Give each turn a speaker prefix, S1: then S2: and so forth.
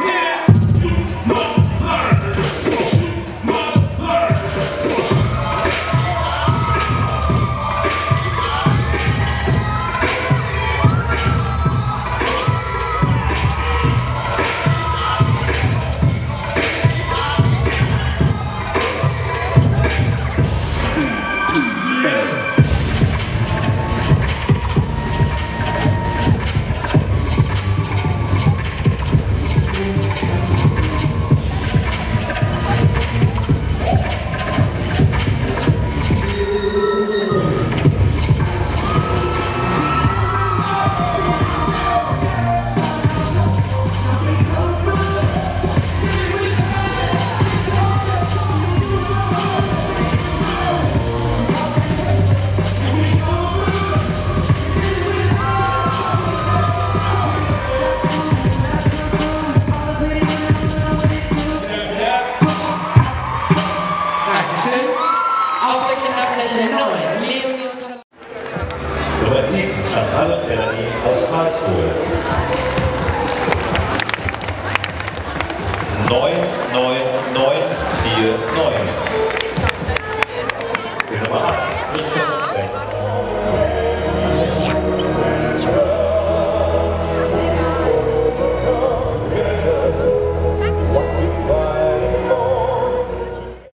S1: Yeah. Dankeschön. Auf der Kinderfläche 9, Leonie und Charlotte.
S2: Nummer 7, Chantal und Melanie aus Karlsruhe. 9, 9, 9, 4, 9. Nummer 8, Christoph und Sven